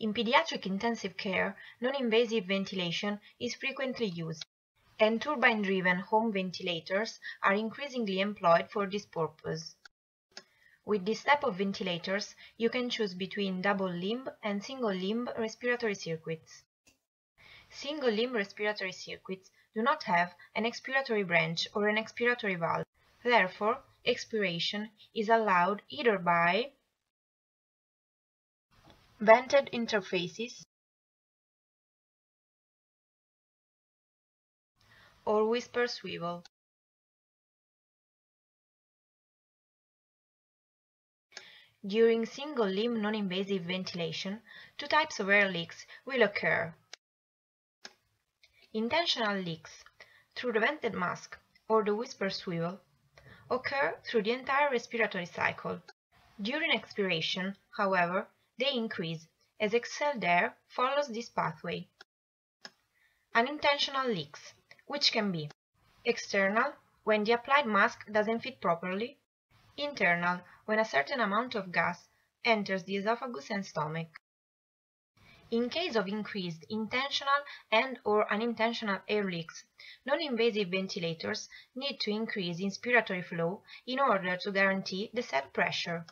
In pediatric intensive care, non-invasive ventilation is frequently used, and turbine-driven home ventilators are increasingly employed for this purpose. With this type of ventilators, you can choose between double-limb and single-limb respiratory circuits. Single-limb respiratory circuits do not have an expiratory branch or an expiratory valve. Therefore, expiration is allowed either by vented interfaces or whisper swivel. During single-limb non-invasive ventilation, two types of air leaks will occur. Intentional leaks, through the vented mask or the whisper swivel, occur through the entire respiratory cycle. During expiration, however, they increase as exhaled air follows this pathway. Unintentional leaks, which can be external, when the applied mask doesn't fit properly, internal, when a certain amount of gas enters the esophagus and stomach. In case of increased intentional and or unintentional air leaks, non-invasive ventilators need to increase inspiratory flow in order to guarantee the set pressure.